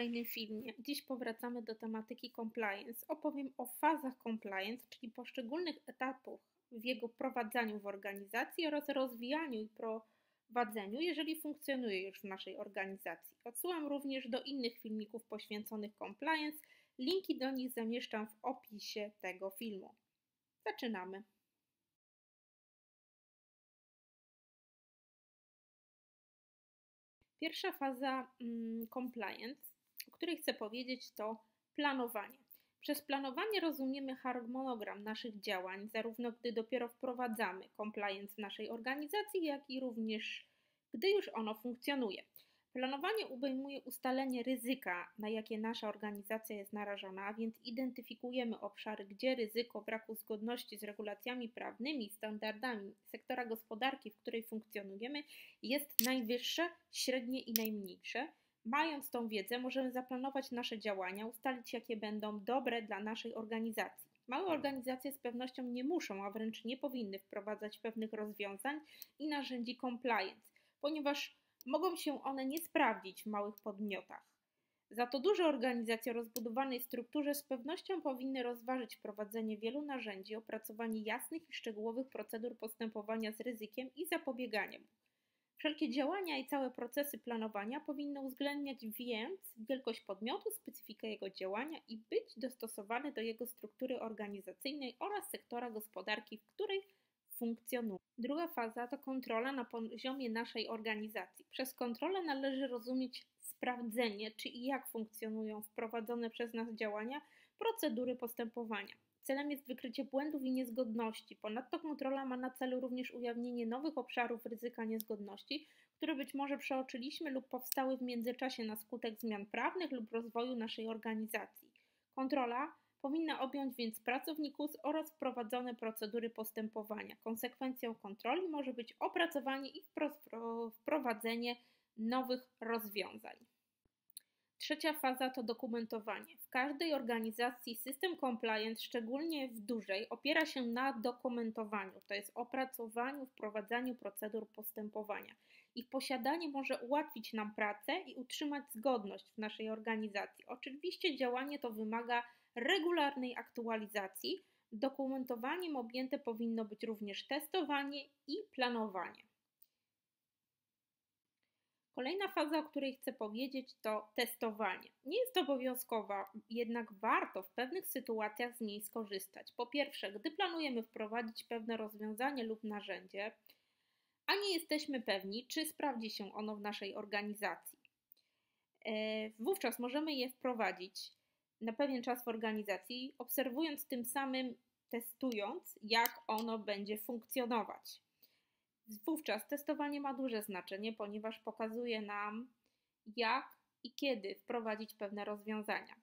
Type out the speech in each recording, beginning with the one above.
kolejnym filmie. Dziś powracamy do tematyki compliance. Opowiem o fazach compliance, czyli poszczególnych etapach w jego wprowadzaniu w organizacji oraz rozwijaniu i prowadzeniu, jeżeli funkcjonuje już w naszej organizacji. Odsyłam również do innych filmików poświęconych compliance. Linki do nich zamieszczam w opisie tego filmu. Zaczynamy. Pierwsza faza mm, compliance, o której chcę powiedzieć, to planowanie. Przez planowanie rozumiemy harmonogram naszych działań, zarówno gdy dopiero wprowadzamy compliance w naszej organizacji, jak i również gdy już ono funkcjonuje. Planowanie obejmuje ustalenie ryzyka, na jakie nasza organizacja jest narażona, więc identyfikujemy obszary, gdzie ryzyko braku zgodności z regulacjami prawnymi, standardami sektora gospodarki, w której funkcjonujemy, jest najwyższe, średnie i najmniejsze. Mając tą wiedzę, możemy zaplanować nasze działania, ustalić, jakie będą dobre dla naszej organizacji. Małe organizacje z pewnością nie muszą, a wręcz nie powinny wprowadzać pewnych rozwiązań i narzędzi compliance, ponieważ mogą się one nie sprawdzić w małych podmiotach. Za to duże organizacje o rozbudowanej strukturze z pewnością powinny rozważyć wprowadzenie wielu narzędzi, opracowanie jasnych i szczegółowych procedur postępowania z ryzykiem i zapobiegania mu. Wszelkie działania i całe procesy planowania powinny uwzględniać więc wielkość podmiotu, specyfikę jego działania i być dostosowane do jego struktury organizacyjnej oraz sektora gospodarki, w której funkcjonuje. Druga faza to kontrola na poziomie naszej organizacji. Przez kontrolę należy rozumieć sprawdzenie, czy i jak funkcjonują wprowadzone przez nas działania, procedury postępowania. Celem jest wykrycie błędów i niezgodności. Ponadto kontrola ma na celu również ujawnienie nowych obszarów ryzyka niezgodności, które być może przeoczyliśmy lub powstały w międzyczasie na skutek zmian prawnych lub rozwoju naszej organizacji. Kontrola powinna objąć więc pracowników oraz wprowadzone procedury postępowania. Konsekwencją kontroli może być opracowanie i wprowadzenie nowych rozwiązań. Trzecia faza to dokumentowanie. W każdej organizacji system compliance, szczególnie w dużej, opiera się na dokumentowaniu, to jest opracowaniu, wprowadzaniu procedur postępowania. Ich posiadanie może ułatwić nam pracę i utrzymać zgodność w naszej organizacji. Oczywiście działanie to wymaga regularnej aktualizacji. Dokumentowaniem objęte powinno być również testowanie i planowanie. Kolejna faza, o której chcę powiedzieć, to testowanie. Nie jest obowiązkowa, jednak warto w pewnych sytuacjach z niej skorzystać. Po pierwsze, gdy planujemy wprowadzić pewne rozwiązanie lub narzędzie, a nie jesteśmy pewni, czy sprawdzi się ono w naszej organizacji. E, wówczas możemy je wprowadzić na pewien czas w organizacji, obserwując tym samym, testując, jak ono będzie funkcjonować. Wówczas testowanie ma duże znaczenie, ponieważ pokazuje nam, jak i kiedy wprowadzić pewne rozwiązania.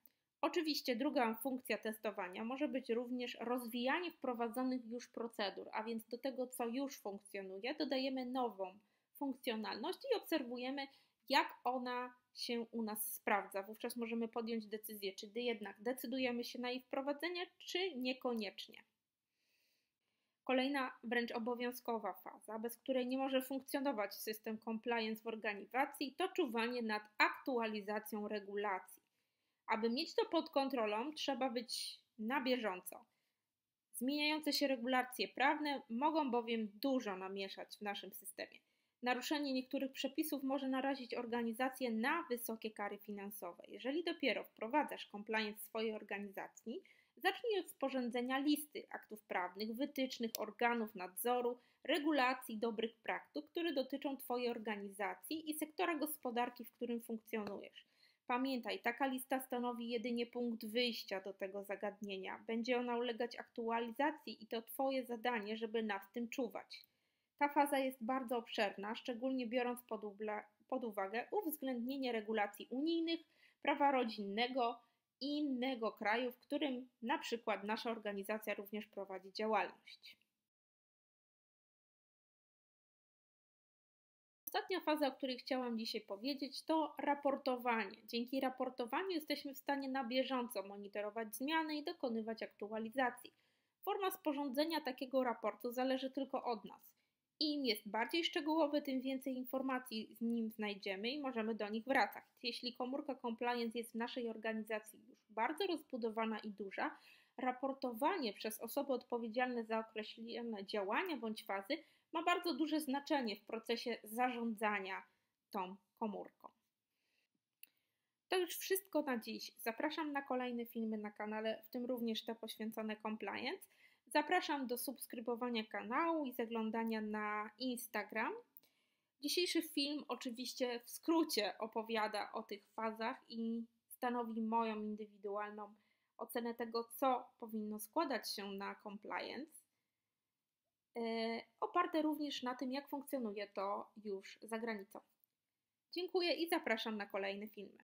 Oczywiście druga funkcja testowania może być również rozwijanie wprowadzonych już procedur, a więc do tego, co już funkcjonuje, dodajemy nową funkcjonalność i obserwujemy, jak ona się u nas sprawdza. Wówczas możemy podjąć decyzję, czy jednak decydujemy się na jej wprowadzenie, czy niekoniecznie. Kolejna, wręcz obowiązkowa faza, bez której nie może funkcjonować system compliance w organizacji, to czuwanie nad aktualizacją regulacji. Aby mieć to pod kontrolą, trzeba być na bieżąco. Zmieniające się regulacje prawne mogą bowiem dużo namieszać w naszym systemie. Naruszenie niektórych przepisów może narazić organizację na wysokie kary finansowe. Jeżeli dopiero wprowadzasz compliance w swojej organizacji, zacznij od sporządzenia listy aktów prawnych, wytycznych, organów nadzoru, regulacji, dobrych praktyk, które dotyczą Twojej organizacji i sektora gospodarki, w którym funkcjonujesz. Pamiętaj, taka lista stanowi jedynie punkt wyjścia do tego zagadnienia. Będzie ona ulegać aktualizacji i to Twoje zadanie, żeby nad tym czuwać. Ta faza jest bardzo obszerna, szczególnie biorąc pod, uwagę uwzględnienie regulacji unijnych, prawa rodzinnego innego kraju, w którym na przykład nasza organizacja również prowadzi działalność. Ostatnia faza, o której chciałam dzisiaj powiedzieć, to raportowanie. Dzięki raportowaniu jesteśmy w stanie na bieżąco monitorować zmiany i dokonywać aktualizacji. Forma sporządzenia takiego raportu zależy tylko od nas. Im jest bardziej szczegółowy, tym więcej informacji z nim znajdziemy i możemy do nich wracać. Jeśli komórka compliance jest w naszej organizacji już bardzo rozbudowana i duża, raportowanie przez osoby odpowiedzialne za określone działania bądź fazy ma bardzo duże znaczenie w procesie zarządzania tą komórką. To już wszystko na dziś. Zapraszam na kolejne filmy na kanale, w tym również te poświęcone compliance. Zapraszam do subskrybowania kanału i zaglądania na Instagram. Dzisiejszy film oczywiście w skrócie opowiada o tych fazach i stanowi moją indywidualną ocenę tego, co powinno składać się na compliance, e, oparte również na tym, jak funkcjonuje to już za granicą. Dziękuję i zapraszam na kolejne filmy.